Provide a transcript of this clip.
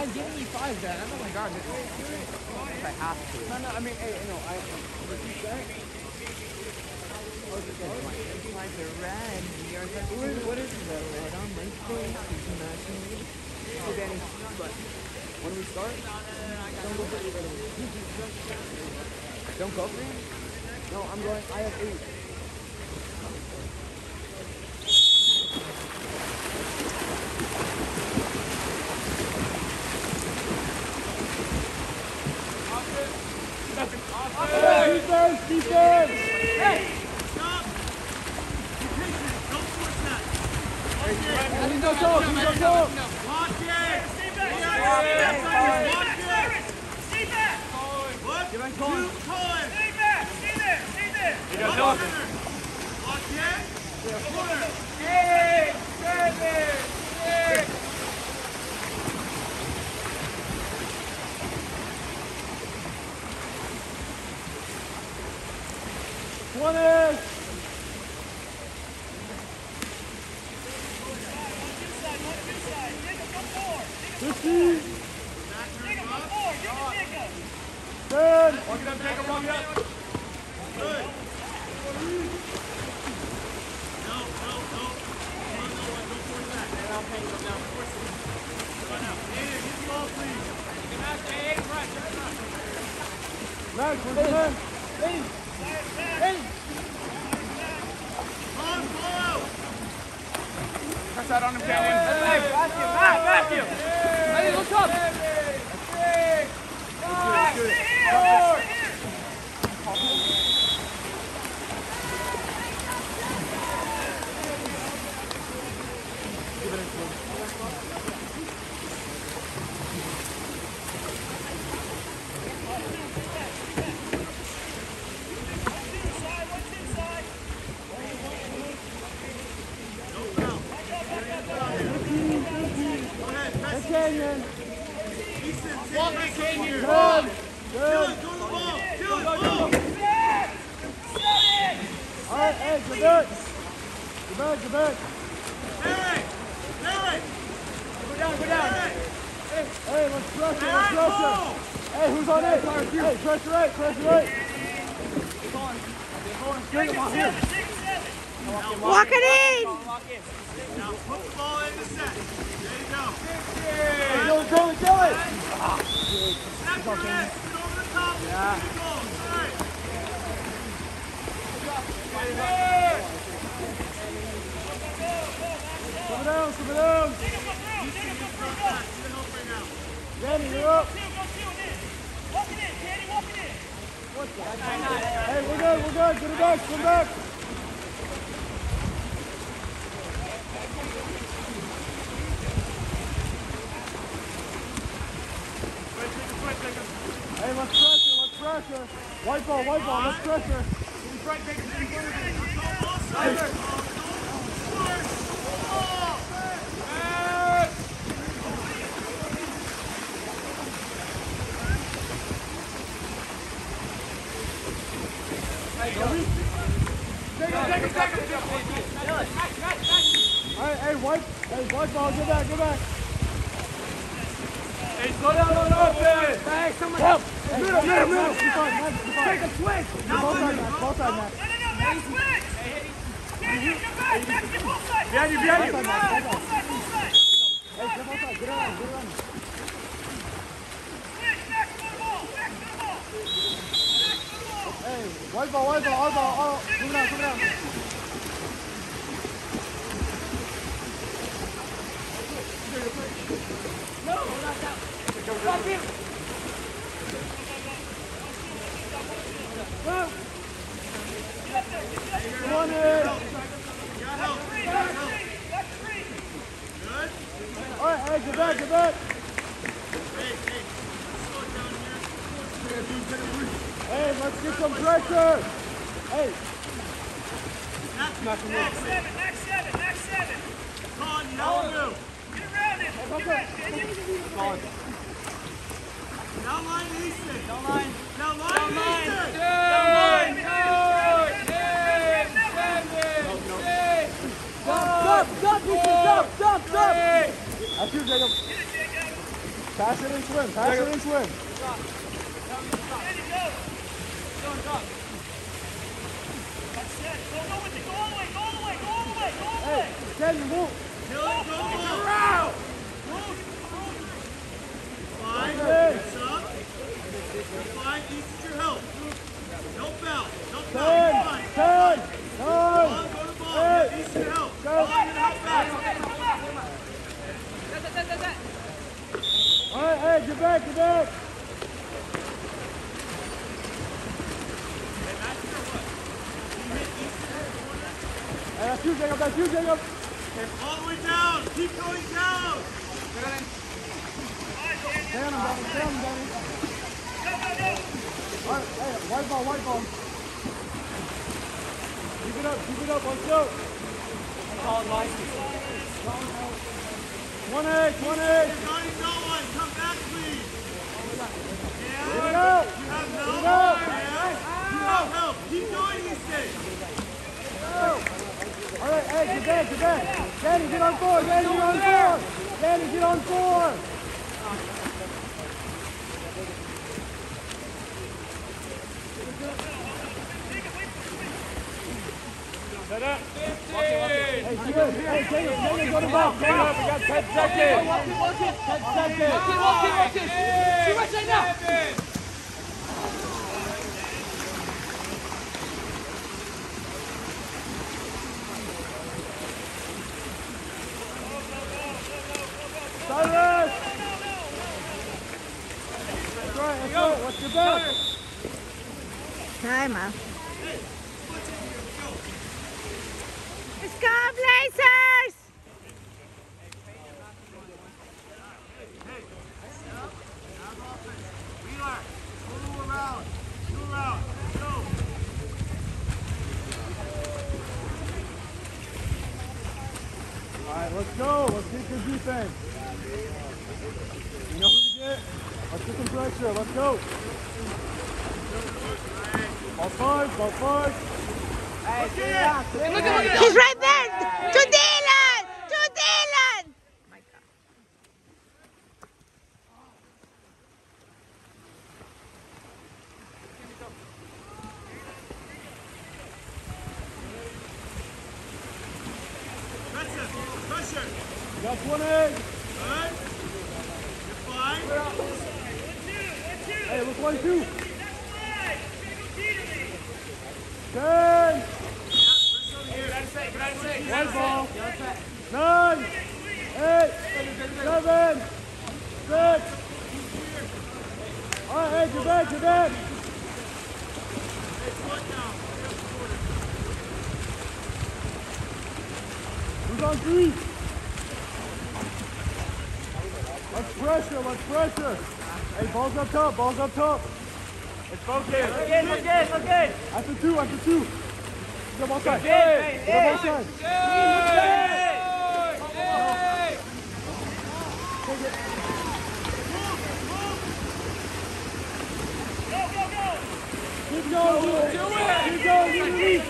I'm giving you five, Dan. Oh I'm not gonna guard. If I have to. No, no, I mean, hey, no, I. Like What is, the red on my face is nothing. So, Danny, but when we start, don't go for away. Don't go for him? No, I'm going, I have eight. 20. Fifty. Ten. Walk it up, Jacob. Walk it up. That on him, Canyon. Hey, look up! Hey, Canyon! Walk it, Canyon. Good! Good! Alright, hey, go back! Go back, go back! Go down, go down! Hey, let's pressure, let's pressure! Hey, who's on it? Hey, pressure right, pressure right! Get him on here! Walk it in! Now put the ball in the set. Come! Hey, we're good, we're good, get it back, come back! Hey, let's pressure, let's pressure! White ball, white ball, let's pressure! Hey, hey, white, hey, white ball, get back, get back! Hey, slow down on offense. Hey, someone help! Hey, middle, middle, middle! You're fine, Max, you're fine. Take a switch! You're both side, Max, both side, Max. Behind you, behind you. Both side, Max, both side. Hey, get both side, get around, get around. Hey, white ball, white ball, all ball, all, move it out, move it out. Come on in. All right, hey, get back, get back. Hey, let's get some pressure. Hey, Next seven, next seven, next seven. Con, you know. Get around him. Get back, Daniel. Down line Easton. Down line. Down line Easton. Down line. Stop, stop, stop, stop, stop. That's you, Jacob. Pass it and swim, pass it and swim. Hey. Get back, get back. That's you, Jacob, that's you, Jacob. All the way down. Keep going down. Stay on him, Danny, on him, Danny. All right, hey, white ball, white ball. Keep it up, keep it up, let's go. One eight, one eight. Johnny, no one. Come back, please. Get it out. You have Get no it out. You have help. Keep going, Easton. All right, hey, get back, get back. Danny, get on four. Danny, get on four. Danny, get on four. Hey, Jacob, hey, Jacob, Jacob, go to box. Jacob, we got 10 seconds. 10 seconds. Cyrus! That's right, that's right. Let's get back. Time out. Let's go, Blazers! All right, let's go. Let's get good defense. You know who to get? Let's get some pressure. Let's go. Ball five, ball five. He's right 22. 10. One. Nine. Eight. Seven. Six. All right, you're on three? Let's pressure, let's pressure. Hey, ball's up top, ball's up top. Let's focus. Look in, look in, look in. After two, after two. Get up outside. Hey, get up outside. Keep going, Will. Keep going, you release.